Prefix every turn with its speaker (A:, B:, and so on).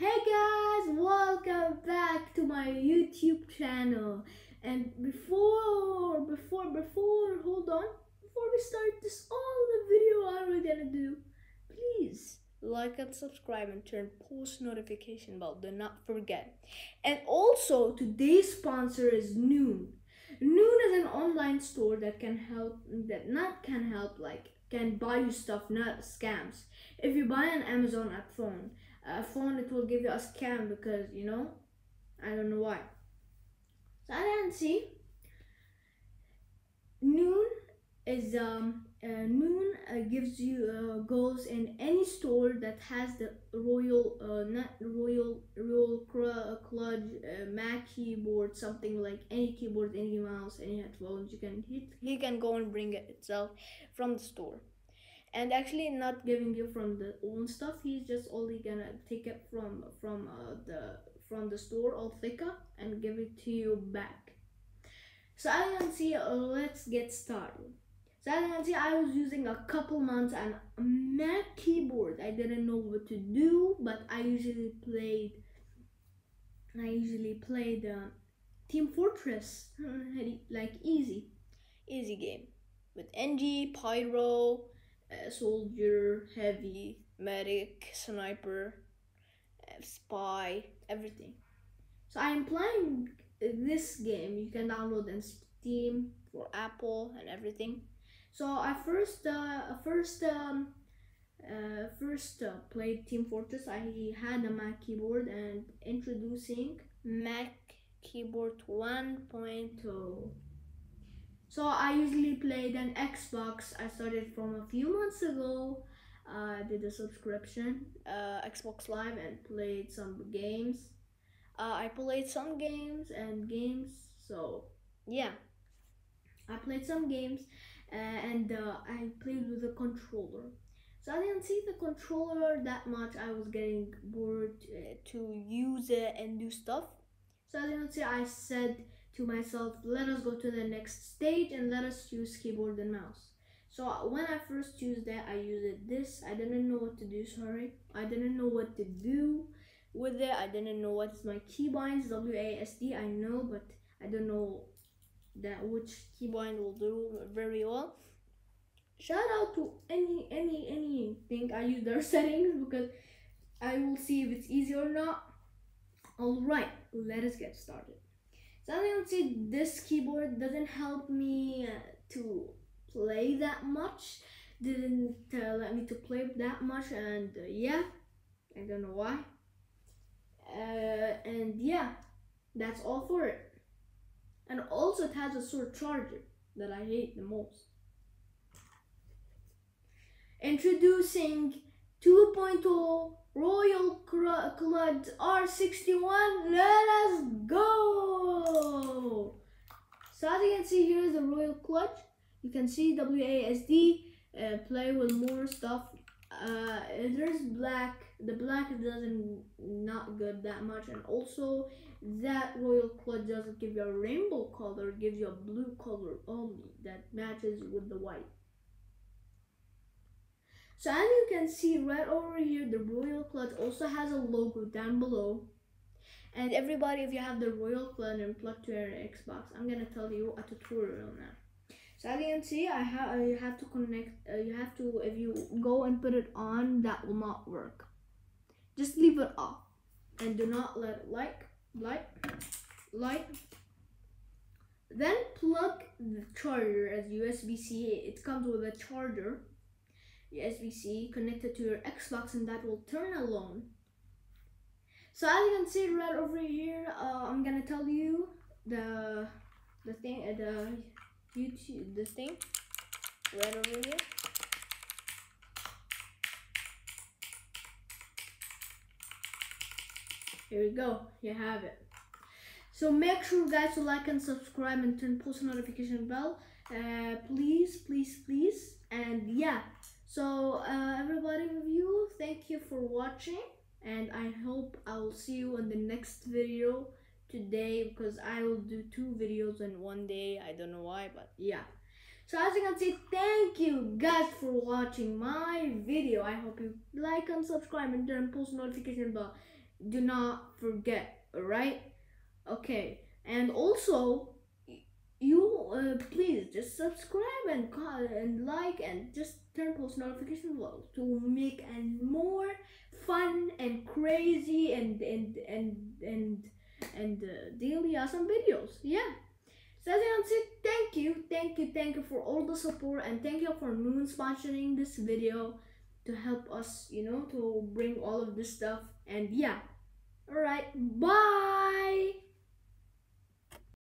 A: Hey guys, welcome back to my YouTube channel. And before, before, before, hold on, before we start this all the video I'm we gonna do, please like and subscribe and turn post notification bell. Do not forget. And also, today's sponsor is Noon. Noon is an online store that can help, that not can help, like can buy you stuff, not scams. If you buy an Amazon app phone, a phone it will give you a scam because you know, I don't know why. So I didn't see. Noon is um uh, Noon uh, gives you uh, goals in any store that has the royal uh, not royal royal cr- clutch uh, Mac keyboard something like any keyboard any mouse any headphones you can he, he can go and bring it itself from the store and actually not giving you from the own stuff. He's just only gonna take it from from uh, the from the store all thicker and give it to you back. So as you can see let's get started. So as you can see I was using a couple months and a Mac keyboard. I didn't know what to do but I usually played I usually played uh, Team Fortress. Like easy. Easy game. With NG Pyro soldier, heavy, medic, sniper, spy, everything. So I am playing this game. You can download in Steam for Apple and everything. So I first, uh, first, um, uh, first uh, played Team Fortress. I had a Mac keyboard and introducing Mac keyboard 1.0. So I usually played an Xbox. I started from a few months ago. I uh, did a subscription, uh, Xbox Live, and played some games. Uh, I played some games and games. So yeah, I played some games, and uh, I played with a controller. So I didn't see the controller that much. I was getting bored uh, to use it and do stuff. So I didn't see. I said to myself, let us go to the next stage and let us use keyboard and mouse. So when I first used that, I used this. I didn't know what to do, sorry. I didn't know what to do with it. I didn't know what's my keybinds, WASD, I know, but I don't know that which keybind will do very well. Shout out to any any anything I use their settings because I will see if it's easy or not. Alright, let us get started. So I don't see this keyboard doesn't help me uh, to play that much. Didn't uh, let me to play that much, and uh, yeah, I don't know why. Uh, and yeah, that's all for it. And also, it has a sword charger that I hate the most. Introducing 2.0 Royal Clutch R61. Let us go! So as you can see here is the Royal Clutch. You can see WASD, uh, play with more stuff. Uh, there's black. The black doesn't not good that much, and also that Royal Clutch doesn't give you a rainbow color. It gives you a blue color only that matches with the white. So as you can see right over here, the Royal Clutch also has a logo down below. And everybody, if you have the Royal Clutch and plug to your Xbox, I'm gonna tell you a tutorial now. So as you can see, I have you have to connect. Uh, you have to if you go and put it on, that will not work. Just leave it off, and do not let it light, light, light. Then plug the charger as USB-C. It comes with a charger USB-C connected to your Xbox and that will turn alone. So as you can see right over here, uh, I'm gonna tell you the the thing, uh, the YouTube, this thing right over here. Here we go, you have it. So make sure guys to like and subscribe and turn post notification bell. Uh, please, please, please. And yeah, so uh, everybody review, thank you for watching and I hope I will see you in the next video today because I will do two videos in one day. I don't know why, but yeah. So as you can see, thank you guys for watching my video. I hope you like and subscribe and turn post notification bell. do not forget all right okay and also you uh, please just subscribe and and like and just turn post notification bell to make and more crazy and and and and and uh, daily awesome videos. Yeah. So as thank you, thank you, thank you for all the support and thank you for Noon sponsoring this video to help us, you know, to bring all of this stuff. And yeah, all right, bye.